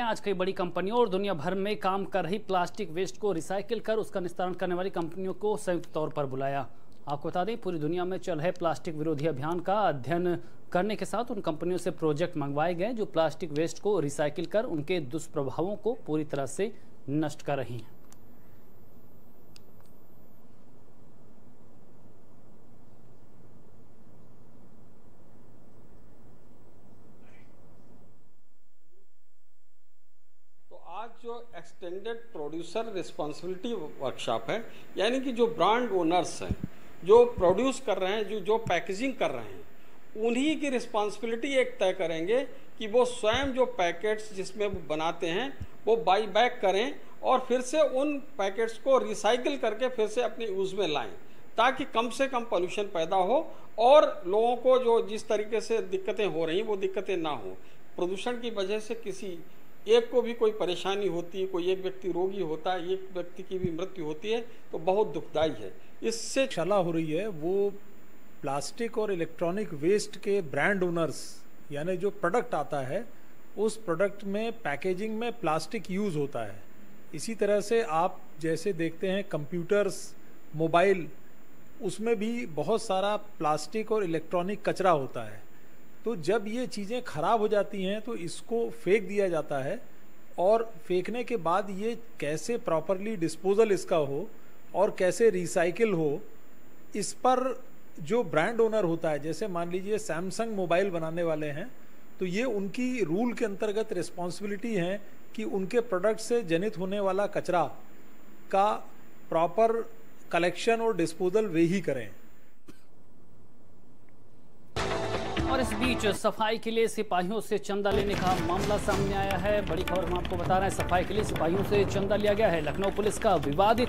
हैं। आज कई बड़ी कंपनियों और दुनिया भर में काम कर रही प्लास्टिक वेस्ट को रिसाइकिल कर उसका निस्तारण करने वाली कंपनियों को संयुक्त तौर पर बुलाया। आपको बता दें, पूरी दुनिया में चल रहे प्लास्टिक विरोधी अभियान का अध्ययन करने के साथ उन कंपनियों से प्रोजेक्ट मंगवाए गए जो प्लास्टिक वेस्ट को रिसाइकिल कर उनके दुष्प्रभावों को पूरी तरह से नष्ट कर रही हैं। आज जो एक्सटेंडेड प्रोड्यूसर रिस्पॉन्सिबिलिटी वर्कशॉप है, यानी कि जो ब्रांड ओनर्स हैं, जो प्रोड्यूस कर रहे हैं, जो जो पैकेजिंग कर रहे हैं, उन्हीं की रिस्पॉन्सिबिलिटी एक तय करेंगे कि वो स्वयं जो पैकेट्स जिसमें वो बनाते हैं, वो बाई बैक करें और फिर से उन पैकेट्स को रिसाइकिल करके फिर से अपने यूज़ में लाएँ, ताकि कम से कम पोल्यूशन पैदा हो और लोगों को जो जिस तरीके से दिक्कतें हो रही वो दिक्कतें ना हो। प्रदूषण की वजह से किसी एक को भी कोई परेशानी होती है, कोई एक व्यक्ति रोगी होता है, एक व्यक्ति की भी मृत्यु होती है तो बहुत दुखदाई है। इससे चला हो रही है, वो प्लास्टिक और इलेक्ट्रॉनिक वेस्ट के ब्रांड ओनर्स, यानी जो प्रोडक्ट आता है, उस प्रोडक्ट में, पैकेजिंग में प्लास्टिक यूज़ होता है। इसी तरह से आप जैसे देखते हैं, कंप्यूटर्स, मोबाइल, उसमें भी बहुत सारा प्लास्टिक और इलेक्ट्रॉनिक कचरा होता है। तो जब ये चीज़ें ख़राब हो जाती हैं तो इसको फेंक दिया जाता है और फेंकने के बाद ये कैसे प्रॉपरली डिस्पोजल इसका हो और कैसे रिसाइकिल हो, इस पर जो ब्रांड ओनर होता है, जैसे मान लीजिए सैमसंग मोबाइल बनाने वाले हैं तो ये उनकी रूल के अंतर्गत रिस्पॉन्सिबिलिटी है कि उनके प्रोडक्ट से जनित होने वाला कचरा का प्रॉपर कलेक्शन और डिस्पोजल वे ही करें। और इस बीच सफ़ाई के लिए सिपाहियों से चंदा लेने का मामला सामने आया है। बड़ी खबर हम आपको बता रहे हैं, सफ़ाई के लिए सिपाहियों से चंदा लिया गया है। लखनऊ पुलिस का विवादित